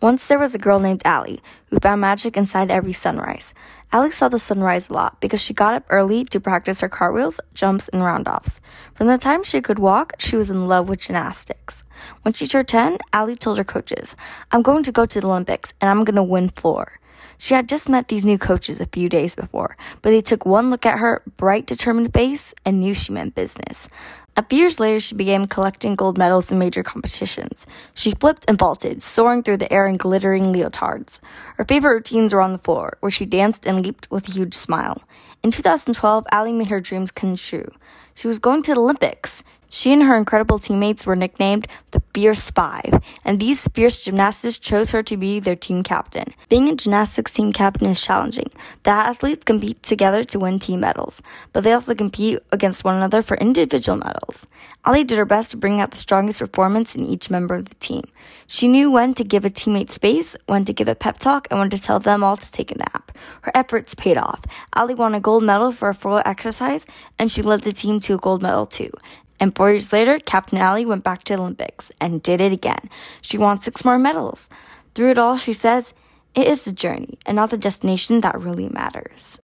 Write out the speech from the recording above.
Once there was a girl named Aly who found magic inside every sunrise. Aly saw the sunrise a lot because she got up early to practice her cartwheels, jumps, and roundoffs. From the time she could walk, she was in love with gymnastics. When she turned 10, Aly told her coaches, I'm going to go to the Olympics and I'm going to win floor. She had just met these new coaches a few days before, but they took one look at her bright, determined face and knew she meant business. A few years later, she began collecting gold medals in major competitions. She flipped and vaulted, soaring through the air in glittering leotards. Her favorite routines were on the floor, where she danced and leaped with a huge smile. In 2012, Aly made her dreams come true. She was going to the Olympics. She and her incredible teammates were nicknamed the Fierce Five, and these fierce gymnasts chose her to be their team captain. Being a gymnastics team captain is challenging. The athletes compete together to win team medals, but they also compete against one another for individual medals. Aly did her best to bring out the strongest performance in each member of the team. She knew when to give a teammate space, when to give a pep talk, and when to tell them all to take a nap. Her efforts paid off. Aly won a gold medal for a floor exercise, and she led the team to a gold medal too. And four years later, Captain Aly went back to the Olympics and did it again. She won six more medals. Through it all, she says, it is the journey and not the destination that really matters.